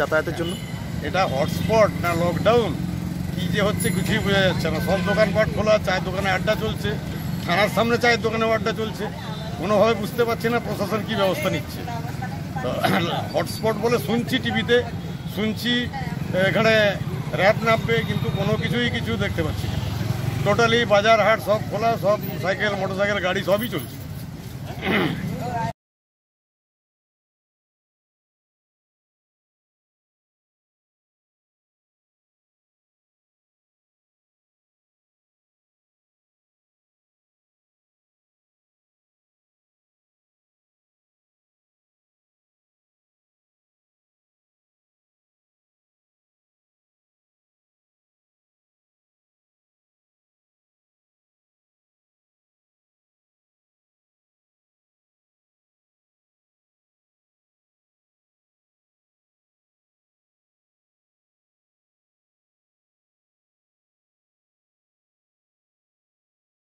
যাতায়াতের জন্য? এটা হটস্পট না লকডাউন কি যে হচ্ছে কিছুই বোঝা যাচ্ছে না। সব দোকানপাট খোলা, চায়ের দোকানে আড্ডা চলছে, থানার সামনে চায়ের দোকানে আড্ডা চলছে। কোনোভাবে বুঝতে পারছি না প্রশাসন কি ব্যবস্থা নিচ্ছে। হটস্পট বলে শুনছি টিভিতে, শুনছি এখানে র্যাপ নামবে, কিন্তু কোনো কিছুই কিছু দেখতে পাচ্ছি না। টোটালি বাজার হাট সব খোলা, সব সাইকেল, মোটরসাইকেল, গাড়ি সবই চলছে।